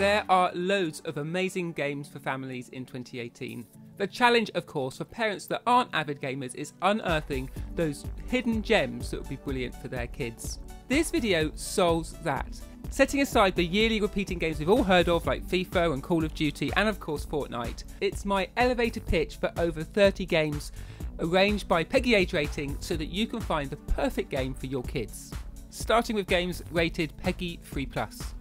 There are loads of amazing games for families in 2018. The challenge, of course, for parents that aren't avid gamers is unearthing those hidden gems that would be brilliant for their kids. This video solves that. Setting aside the yearly repeating games we've all heard of like FIFA and Call of Duty and of course Fortnite, it's my elevator pitch for over 30 games arranged by PEGI age rating so that you can find the perfect game for your kids. Starting with games rated PEGI 3+.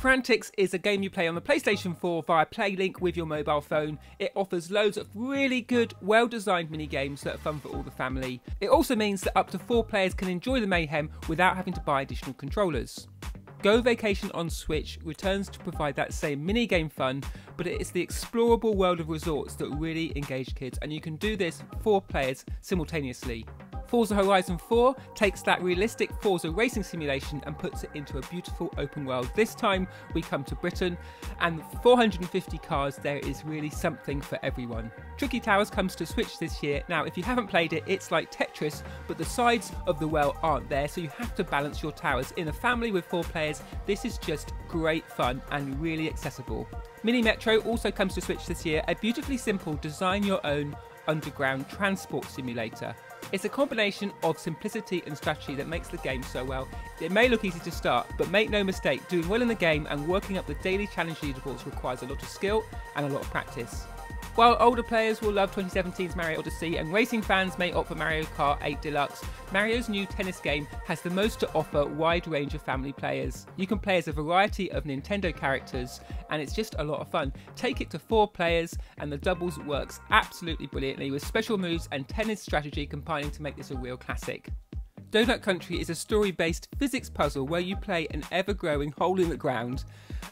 Frantics is a game you play on the PlayStation 4 via PlayLink with your mobile phone. It offers loads of really good, well designed mini games that are fun for all the family. It also means that up to four players can enjoy the mayhem without having to buy additional controllers. Go Vacation on Switch returns to provide that same mini game fun, but it's the explorable world of resorts that really engage kids, and you can do this four players simultaneously. Forza Horizon 4 takes that realistic Forza racing simulation and puts it into a beautiful open world. This time we come to Britain, and 450 cars, there is really something for everyone. Tricky Towers comes to Switch this year. Now, if you haven't played it, it's like Tetris, but the sides of the well aren't there, so you have to balance your towers. In a family with four players, this is just great fun and really accessible. Mini Metro also comes to Switch this year, a beautifully simple design your own underground transport simulator. It's a combination of simplicity and strategy that makes the game so well. It may look easy to start, but make no mistake, doing well in the game and working up the daily challenge leaderboards requires a lot of skill and a lot of practice. While older players will love 2017's Mario Odyssey and racing fans may opt for Mario Kart 8 Deluxe, Mario's new tennis game has the most to offer wide range of family players. You can play as a variety of Nintendo characters and it's just a lot of fun. Take it to four players and the doubles works absolutely brilliantly with special moves and tennis strategy combining to make this a real classic. Donut County is a story based physics puzzle where you play an ever growing hole in the ground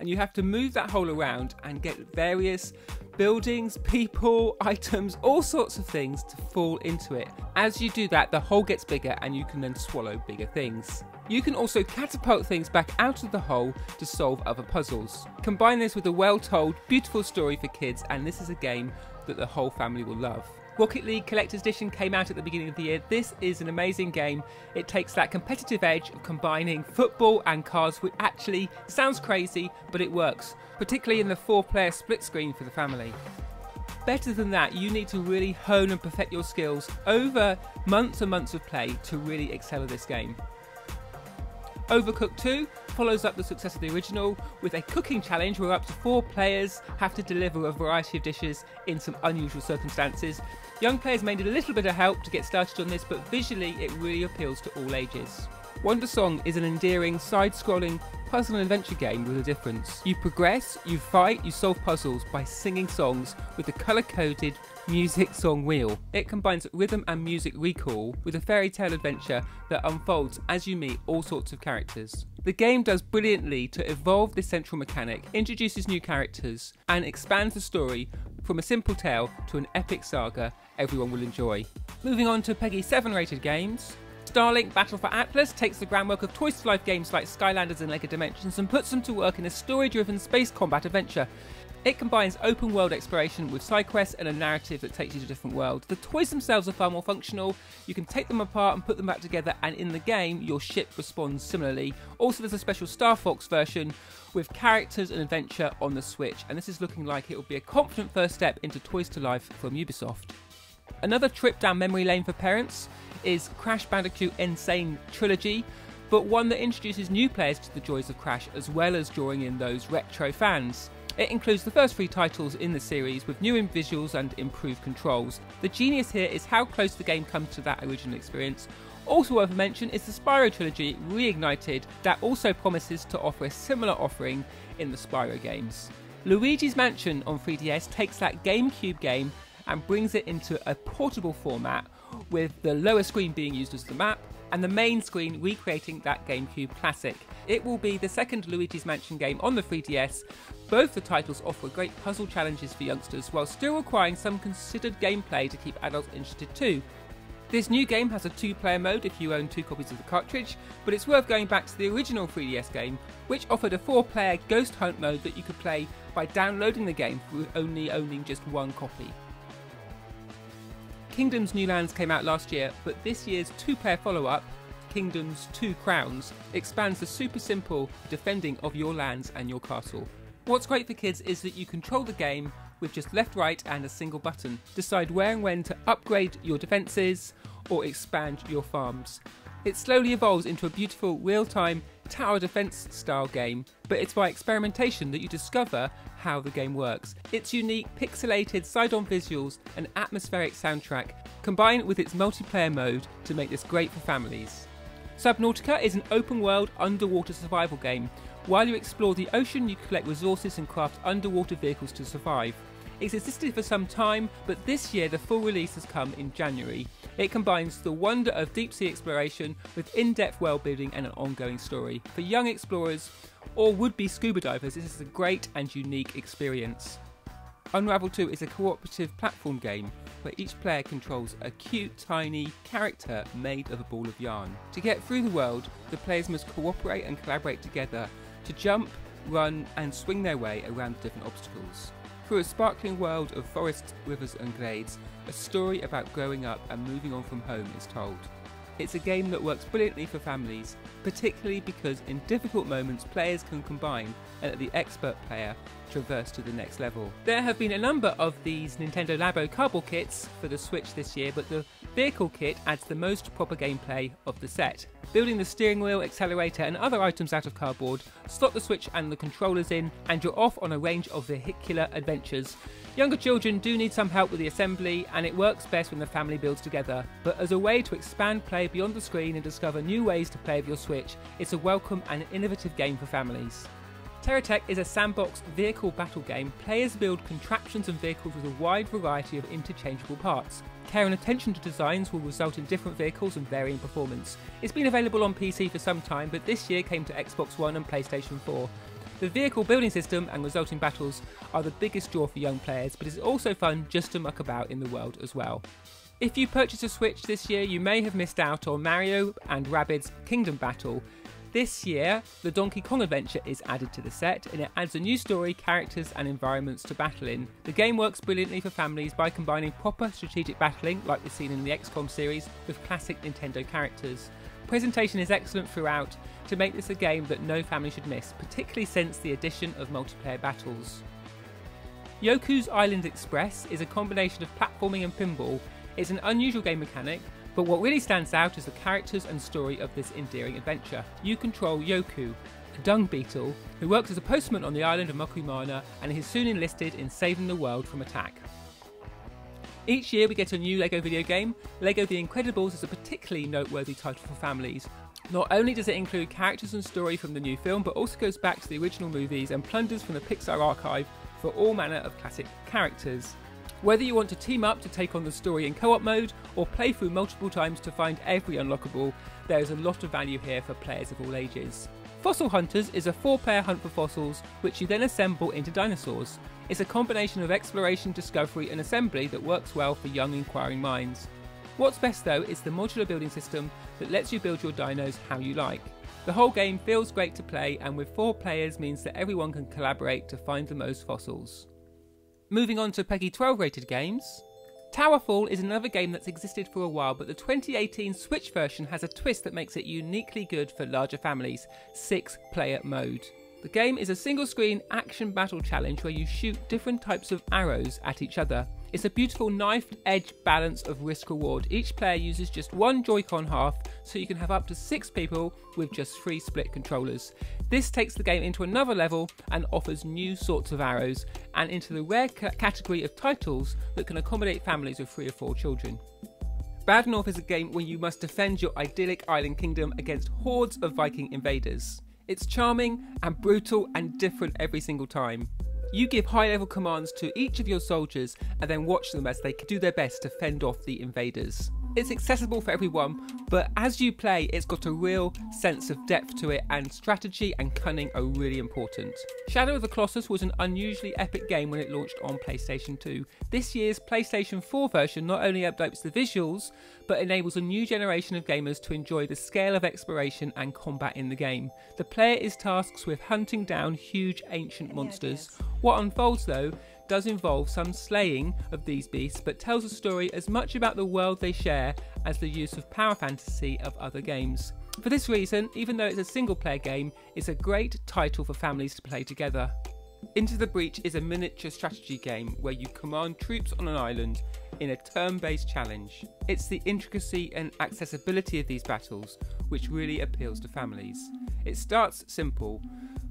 and you have to move that hole around and get various buildings, people, items, all sorts of things to fall into it. As you do that, the hole gets bigger and you can then swallow bigger things. You can also catapult things back out of the hole to solve other puzzles. Combine this with a well told, beautiful story for kids, and this is a game that the whole family will love. Rocket League Collector's Edition came out at the beginning of the year. This is an amazing game. It takes that competitive edge of combining football and cars, which actually sounds crazy, but it works, particularly in the four player split screen for the family. Better than that, you need to really hone and perfect your skills over months and months of play to really excel at this game. Overcooked 2 follows up the success of the original with a cooking challenge where up to four players have to deliver a variety of dishes in some unusual circumstances. Young players may need a little bit of help to get started on this, but visually it really appeals to all ages. Wandersong is an endearing, side scrolling puzzle and adventure game with a difference. You progress, you fight, you solve puzzles by singing songs with the colour coded music song wheel. It combines rhythm and music recall with a fairy tale adventure that unfolds as you meet all sorts of characters. The game does brilliantly to evolve this central mechanic, introduces new characters, and expands the story from a simple tale to an epic saga everyone will enjoy. Moving on to PEGI 7 rated games. Starlink Battle for Atlas takes the groundwork of Toys to Life games like Skylanders and LEGO Dimensions and puts them to work in a story driven space combat adventure. It combines open world exploration with side quests and a narrative that takes you to different worlds. The toys themselves are far more functional. You can take them apart and put them back together, and in the game, your ship responds similarly. Also, there's a special Star Fox version with characters and adventure on the Switch, and this is looking like it will be a confident first step into Toys to Life from Ubisoft. Another trip down memory lane for parents is Crash Bandicoot N. Sane Trilogy, but one that introduces new players to the joys of Crash as well as drawing in those retro fans. It includes the first three titles in the series with new visuals and improved controls. The genius here is how close the game comes to that original experience. Also worth mention is the Spyro trilogy Reignited that also promises to offer a similar offering in the Spyro games. Luigi's Mansion on 3DS takes that GameCube game and brings it into a portable format with the lower screen being used as the map and the main screen recreating that GameCube classic. It will be the second Luigi's Mansion game on the 3DS. Both the titles offer great puzzle challenges for youngsters while still requiring some considered gameplay to keep adults interested too. This new game has a two player mode if you own two copies of the cartridge, but it's worth going back to the original 3DS game, which offered a four player Ghost Hunt mode that you could play by downloading the game for only owning just one copy. Kingdoms New Lands came out last year, but this year's two player follow up, Kingdoms Two Crowns, expands the super simple defending of your lands and your castle. What's great for kids is that you control the game with just left, right, and a single button. Decide where and when to upgrade your defences or expand your farms. It slowly evolves into a beautiful real time tower defense style game, but it's by experimentation that you discover how the game works. Its unique pixelated side on visuals and atmospheric soundtrack combine with its multiplayer mode to make this great for families. Subnautica is an open world underwater survival game. While you explore the ocean, you collect resources and craft underwater vehicles to survive. It's existed for some time, but this year the full release has come in January. It combines the wonder of deep sea exploration with in depth world building and an ongoing story. For young explorers or would be scuba divers, this is a great and unique experience. Unravel 2 is a cooperative platform game where each player controls a cute, tiny character made of a ball of yarn. To get through the world, the players must cooperate and collaborate together to jump, run, and swing their way around different obstacles. Through a sparkling world of forests, rivers, and glades, a story about growing up and moving on from home is told. It's a game that works brilliantly for families, particularly because in difficult moments players can combine and let the expert player traverse to the next level. There have been a number of these Nintendo Labo cardboard kits for the Switch this year, but the vehicle kit adds the most proper gameplay of the set. Building the steering wheel, accelerator, and other items out of cardboard, slot the Switch and the controllers in, and you're off on a range of vehicular adventures. Younger children do need some help with the assembly, and it works best when the family builds together. But as a way to expand play beyond the screen and discover new ways to play with your Switch, it's a welcome and innovative game for families. Terratech is a sandbox vehicle battle game. Players build contraptions and vehicles with a wide variety of interchangeable parts. Care and attention to designs will result in different vehicles and varying performance. It's been available on PC for some time, but this year came to Xbox One and PlayStation 4. The vehicle building system and resulting battles are the biggest draw for young players, but it's also fun just to muck about in the world as well. If you purchase a Switch this year, you may have missed out on Mario and Rabbids Kingdom Battle. This year, the Donkey Kong adventure is added to the set, and it adds a new story, characters, and environments to battle in. The game works brilliantly for families by combining proper strategic battling, like we've seen in the XCOM series, with classic Nintendo characters. Presentation is excellent throughout to make this a game that no family should miss, particularly since the addition of multiplayer battles. Yoku's Island Express is a combination of platforming and pinball. It's an unusual game mechanic, but what really stands out is the characters and story of this endearing adventure. You control Yoku, a dung beetle who works as a postman on the island of Mokumana and is soon enlisted in saving the world from attack. Each year we get a new LEGO video game. LEGO The Incredibles is a particularly noteworthy title for families. Not only does it include characters and story from the new film, but also goes back to the original movies and plunders from the Pixar archive for all manner of classic characters. Whether you want to team up to take on the story in co op mode or play through multiple times to find every unlockable, there is a lot of value here for players of all ages. Fossil Hunters is a four player hunt for fossils, which you then assemble into dinosaurs. It's a combination of exploration, discovery, and assembly that works well for young inquiring minds. What's best though is the modular building system that lets you build your dinos how you like. The whole game feels great to play, and with four players means that everyone can collaborate to find the most fossils. Moving on to PEGI 12 rated games. Towerfall is another game that's existed for a while, but the 2018 Switch version has a twist that makes it uniquely good for larger families 6 player mode. The game is a single screen action battle challenge where you shoot different types of arrows at each other. It's a beautiful knife edge balance of risk reward. Each player uses just one Joy-Con half, so you can have up to six people with just three split controllers. This takes the game into another level and offers new sorts of arrows and into the rare category of titles that can accommodate families of three or four children. Bad North is a game where you must defend your idyllic island kingdom against hordes of Viking invaders. It's charming and brutal and different every single time. You give high level commands to each of your soldiers and then watch them as they do their best to fend off the invaders. It's accessible for everyone, but as you play, it's got a real sense of depth to it, and strategy and cunning are really important. Shadow of the Colossus was an unusually epic game when it launched on PlayStation 2. This year's PlayStation 4 version not only updates the visuals, but enables a new generation of gamers to enjoy the scale of exploration and combat in the game. The player is tasked with hunting down huge ancient monsters. What unfolds though does involve some slaying of these beasts, but tells a story as much about the world they share as the use of power fantasy of other games. For this reason, even though it's a single player game, it's a great title for families to play together. Into the Breach is a miniature strategy game where you command troops on an island in a turn based challenge. It's the intricacy and accessibility of these battles which really appeals to families. It starts simple,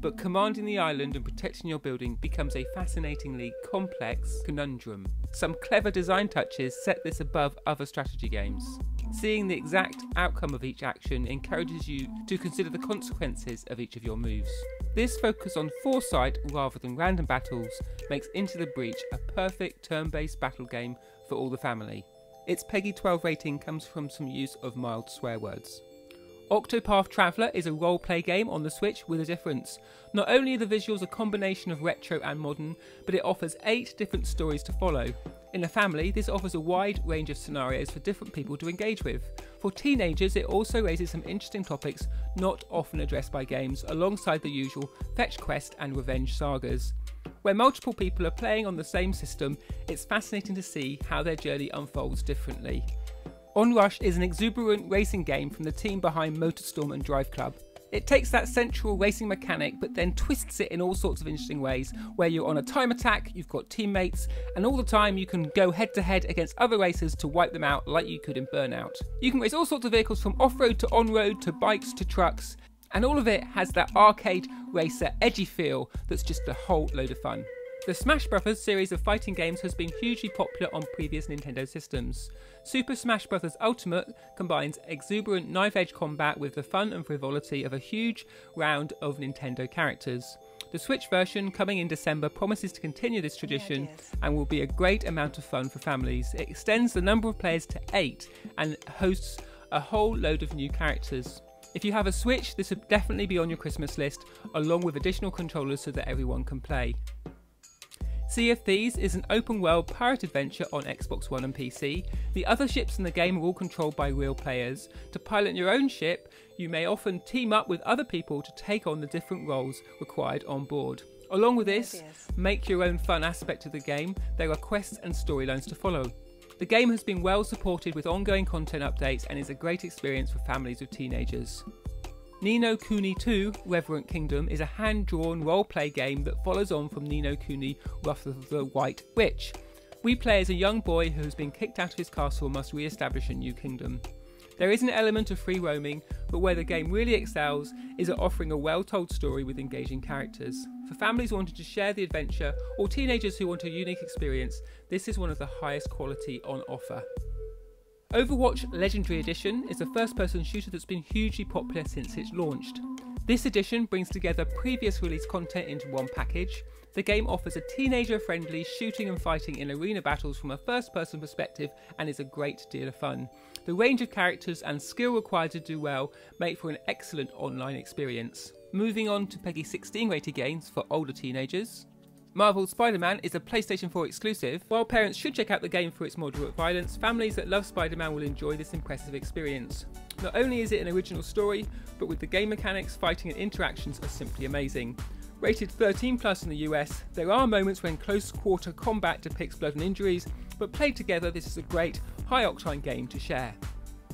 but commanding the island and protecting your building becomes a fascinatingly complex conundrum. Some clever design touches set this above other strategy games. Seeing the exact outcome of each action encourages you to consider the consequences of each of your moves. This focus on foresight rather than random battles makes Into the Breach a perfect turn based battle game for all the family. Its PEGI 12 rating comes from some use of mild swear words. Octopath Traveler is a role-play game on the Switch with a difference. Not only are the visuals a combination of retro and modern, but it offers eight different stories to follow. In a family, this offers a wide range of scenarios for different people to engage with. For teenagers, it also raises some interesting topics not often addressed by games, alongside the usual fetch quest and revenge sagas. Where multiple people are playing on the same system, it's fascinating to see how their journey unfolds differently. Onrush is an exuberant racing game from the team behind MotorStorm and Driveclub. It takes that central racing mechanic but then twists it in all sorts of interesting ways, where you're on a time attack, you've got teammates, and all the time you can go head to head against other racers to wipe them out like you could in Burnout. You can race all sorts of vehicles from off road to on road to bikes to trucks, and all of it has that arcade racer edgy feel that's just a whole load of fun. The Smash Bros. series of fighting games has been hugely popular on previous Nintendo systems. Super Smash Bros. Ultimate combines exuberant knife edge combat with the fun and frivolity of a huge round of Nintendo characters. The Switch version, coming in December, promises to continue this tradition and will be a great amount of fun for families. It extends the number of players to 8 and hosts a whole load of new characters. If you have a Switch, this would definitely be on your Christmas list, along with additional controllers so that everyone can play. Sea of Thieves is an open world pirate adventure on Xbox One and PC. The other ships in the game are all controlled by real players. To pilot your own ship, you may often team up with other people to take on the different roles required on board. Along with this, make your own fun aspect of the game. There are quests and storylines to follow. The game has been well supported with ongoing content updates and is a great experience for families with teenagers. Ni no Kuni 2 Revenant Kingdom is a hand drawn role play game that follows on from Ni no Kuni Wrath of the White Witch. We play as a young boy who has been kicked out of his castle and must re establish a new kingdom. There is an element of free roaming, but where the game really excels is at offering a well told story with engaging characters. For families wanting to share the adventure or teenagers who want a unique experience, this is one of the highest quality on offer. Overwatch Legendary Edition is a first person shooter that's been hugely popular since it launched. This edition brings together previous release content into one package. The game offers a teenager friendly shooting and fighting in arena battles from a first person perspective and is a great deal of fun. The range of characters and skill required to do well make for an excellent online experience. Moving on to PEGI 16 rated games for older teenagers. Marvel's Spider Man is a PlayStation 4 exclusive. While parents should check out the game for its moderate violence, families that love Spider Man will enjoy this impressive experience. Not only is it an original story, but with the game mechanics, fighting, and interactions are simply amazing. Rated 13 plus in the US, there are moments when close quarter combat depicts blood and injuries, but played together, this is a great, high octane game to share.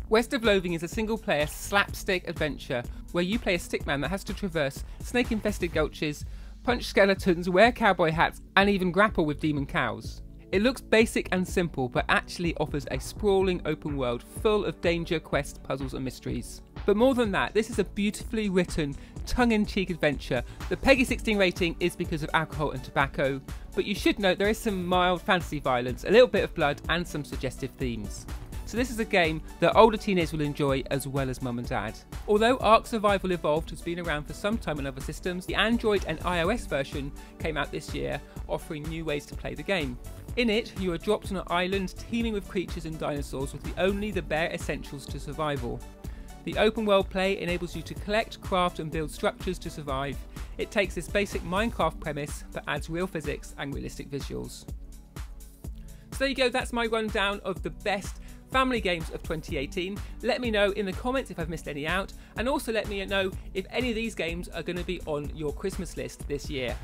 West of Loathing is a single player slapstick adventure where you play a stickman that has to traverse snake infested gulches, punch skeletons, wear cowboy hats, and even grapple with demon cows. It looks basic and simple, but actually offers a sprawling open world full of danger, quests, puzzles, and mysteries. But more than that, this is a beautifully written, tongue in cheek adventure. The PEGI 16 rating is because of alcohol and tobacco, but you should note there is some mild fantasy violence, a little bit of blood, and some suggestive themes. So this is a game that older teenagers will enjoy as well as mum and dad. Although Ark Survival Evolved has been around for some time on other systems, the Android and iOS version came out this year, offering new ways to play the game. In it, you are dropped on an island teeming with creatures and dinosaurs with the only the bare essentials to survival. The open world play enables you to collect, craft, and build structures to survive. It takes this basic Minecraft premise but adds real physics and realistic visuals. So there you go, that's my rundown of the best family games of 2018. Let me know in the comments if I've missed any out, and also let me know if any of these games are going to be on your Christmas list this year.